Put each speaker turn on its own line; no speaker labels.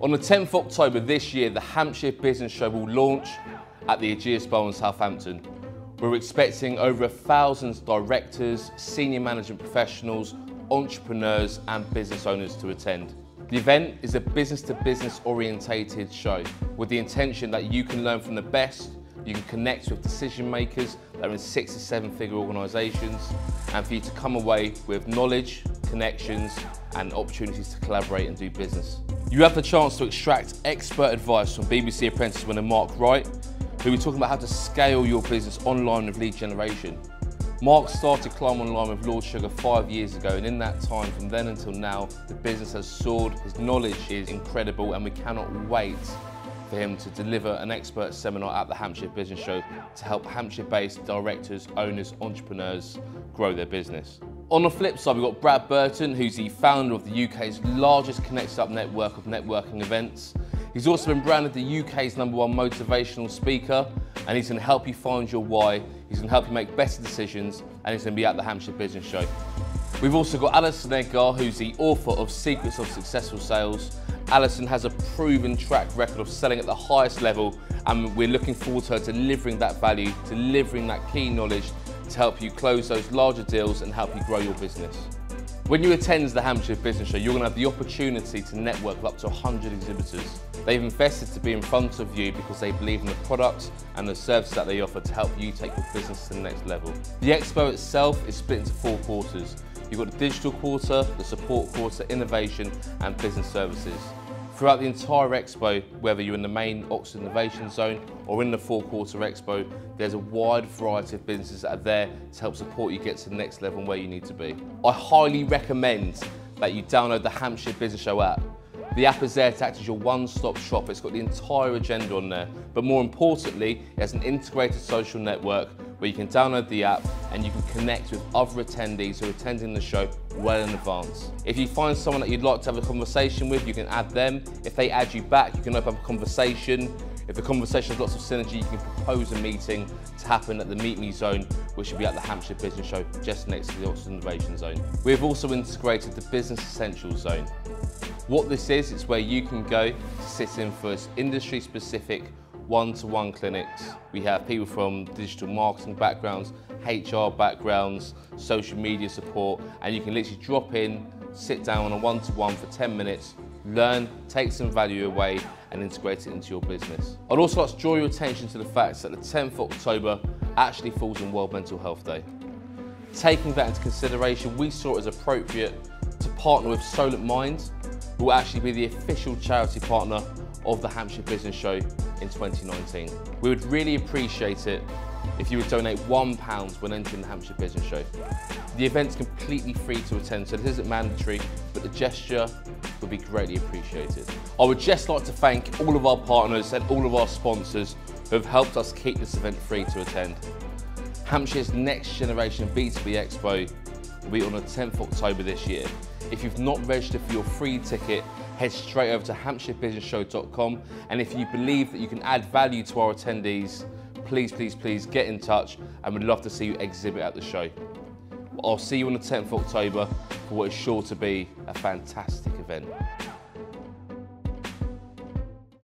On the 10th of October this year, the Hampshire Business Show will launch at the Ageas Bowl in Southampton. We're expecting over a thousand directors, senior management professionals, entrepreneurs and business owners to attend. The event is a business to business orientated show with the intention that you can learn from the best, you can connect with decision makers that are in six to seven figure organisations and for you to come away with knowledge, connections and opportunities to collaborate and do business. You have the chance to extract expert advice from BBC Apprentice winner Mark Wright, who will be talking about how to scale your business online with lead generation. Mark started Climb Online with Lord Sugar five years ago and in that time, from then until now, the business has soared, his knowledge is incredible and we cannot wait for him to deliver an expert seminar at the Hampshire Business Show to help Hampshire-based directors, owners, entrepreneurs grow their business. On the flip side, we've got Brad Burton, who's the founder of the UK's largest connected up network of networking events. He's also been branded the UK's number one motivational speaker, and he's going to help you find your why. He's going to help you make better decisions, and he's going to be at the Hampshire Business Show. We've also got Alison Edgar, who's the author of Secrets of Successful Sales. Alison has a proven track record of selling at the highest level, and we're looking forward to her delivering that value, delivering that key knowledge to help you close those larger deals and help you grow your business. When you attend the Hampshire Business Show, you're going to have the opportunity to network with up to 100 exhibitors. They've invested to be in front of you because they believe in the products and the services that they offer to help you take your business to the next level. The expo itself is split into four quarters. You've got the digital quarter, the support quarter, innovation and business services. Throughout the entire expo, whether you're in the main Oxford Innovation Zone or in the Four Quarter Expo, there's a wide variety of businesses that are there to help support you get to the next level and where you need to be. I highly recommend that you download the Hampshire Business Show app. The app is there to act as your one-stop shop. It's got the entire agenda on there. But more importantly, it has an integrated social network where you can download the app and you can connect with other attendees who are attending the show well in advance. If you find someone that you'd like to have a conversation with, you can add them. If they add you back, you can open up a conversation. If the conversation has lots of synergy, you can propose a meeting to happen at the Meet Me Zone, which will be at the Hampshire Business Show, just next to the Oxford Innovation Zone. We've also integrated the Business Essentials Zone. What this is, it's where you can go to sit in for industry-specific one-to-one clinics. We have people from digital marketing backgrounds, HR backgrounds, social media support, and you can literally drop in, sit down on a one-to-one -one for 10 minutes, learn, take some value away, and integrate it into your business. I'd also like to draw your attention to the fact that the 10th of October actually falls on World Mental Health Day. Taking that into consideration, we saw it as appropriate to partner with Solent Minds, who will actually be the official charity partner of the Hampshire Business Show in 2019. We would really appreciate it if you would donate £1 when entering the Hampshire Business Show. The event's completely free to attend, so this isn't mandatory, but the gesture would be greatly appreciated. I would just like to thank all of our partners and all of our sponsors who have helped us keep this event free to attend. Hampshire's next generation B2B Expo will be on the 10th of October this year. If you've not registered for your free ticket, head straight over to hampshirebusinessshow.com and if you believe that you can add value to our attendees, please, please, please get in touch and we'd love to see you exhibit at the show. I'll see you on the 10th of October for what is sure to be a fantastic event.